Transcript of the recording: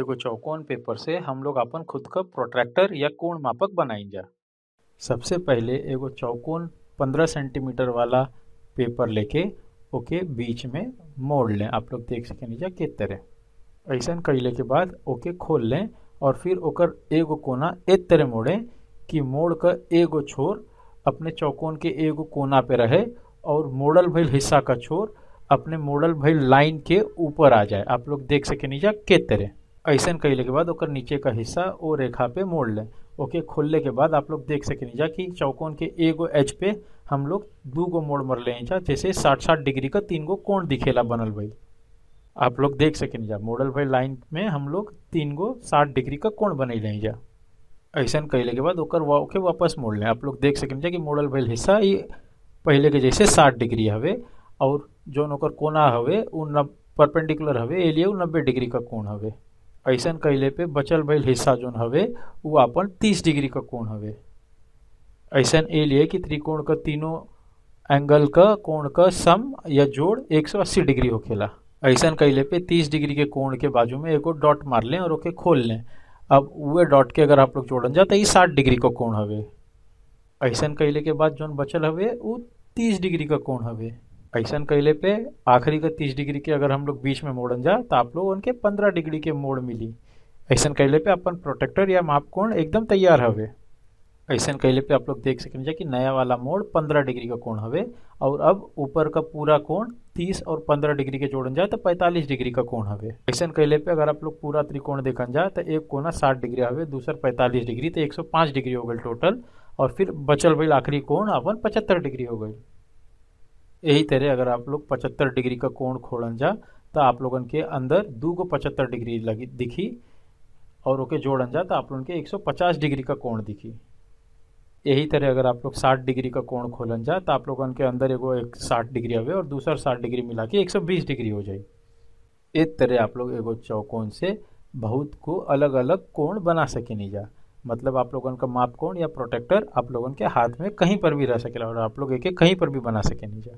एगो चौकोन पेपर से हम लोग अपन खुद का प्रोट्रैक्टर या कोण मापक बनाइजा सबसे पहले एगो चौकोन 15 सेंटीमीटर वाला पेपर लेके, ओके, बीच में मोड़ लें। आप लोग देख सकेनिजा के तरह। ऐसन कइले के बाद, ओके, खोल लें और फिर ओकर एगो कोना ए तरह मोड़ें कि मोड़ क एगो छोर अपने चौकोन के एगो कोना पे रहे और मोड़ल भइल हिस्सा का छोर अपने मोड़ल भइल लाइन के ऊपर आ जाए। आप लोग देख सकेनिजा के तरह। ऐसन कइले के बाद ओकर नीचे का हिस्सा ओ रेखा पे मोड़ लें। ओके खोलने के बाद आप लोग देख सकेनिजा कि चौकोन के एगो एज पे हम लोग दू गो मोड़ मर ले जैसे साठ साठ डिग्री का तीन गो कोण दिखेला बनल भाई। आप लोग देख सकेनिजा मोड़ल भाई लाइन में हम लोग तीन गो साठ डिग्री का कोण बनैले जा। ऐसन कइले के बाद ओकर वा, ओके वापस मोड़ लें। आप लोग देख सकेनिजा कि मोड़ल भइल हिस्सा ये पहले के जैसे साठ डिग्री हवे और जौन ओकर कोना हवे उ नब परपेंडिकुलर हवे ए लिए नब्बे डिग्री का कोण हवे। ऐसन कइले पे बचल भइल हिस्सा जौन हवे वो अपन तीस डिग्री का कोण हवे। ऐसन ए लिए कि त्रिकोण का तीनों एंगल का, कोण का सम या जोड़ 180 डिग्री होखेला। ऐसन कइले पे 30 डिग्री के कोण के बाजू में एगो डॉट मार लें और ओके खोल लें। अब उहे डॉट के अगर आप लोग जोड़न जा तो ये 60 डिग्री का कोण हवे। ऐसन कइले के बाद जौन बचल हवे वो तीस डिग्री का कोण हवे। ऐसन कइले पे आखिरी का 30 डिग्री के अगर हम लोग बीच में मोड़न जा तो आप लोग उनके 15 डिग्री के मोड़ मिली। ऐसा कइले पे अपन प्रोटेक्टर या माप कोण एकदम तैयार हवे। ऐसा कइले पे आप लोग देख सकेंगे कि नया वाला मोड़ 15 डिग्री का कोण हवे, और अब ऊपर का पूरा कोण 30 और 15 डिग्री के जोड़न जाए तो 45 डिग्री का कोण हवे। ऐसा कइले पे अगर आप लोग पूरा त्रिकोण देखन जाए तो एक कोना 60 डिग्री हवे, दूसर 45 डिग्री तो 105 डिग्री हो गई टोटल और फिर बचल भइल आखिरी कोण अपन 75 डिग्री हो गई। यही तरह अगर आप लोग 75 डिग्री का कोण खोलन जा तो आप लोगन के अंदर दू गो पचहत्तर डिग्री लगी, दिखी, और ओके जोड़न जा तो आप लोगन के 150 डिग्री का कोण दिखी। यही तरह अगर आप लोग 60 डिग्री का कोण खोलन जा तो आप लोगन के अंदर एगो एक 60 डिग्री हवे और दूसरा 60 डिग्री मिला के 120 डिग्री हो जाए एक तरह आप लोग एगो चौकोन से बहुत को अलग अलग कोण बना सके नहीं जा। मतलब आप लोगन का माप कोण या प्रोटेक्टर आप लोगन के हाथ में कहीं पर भी रह सकेला, और आप लोग एक कहीं पर भी बना सके नहीं जा।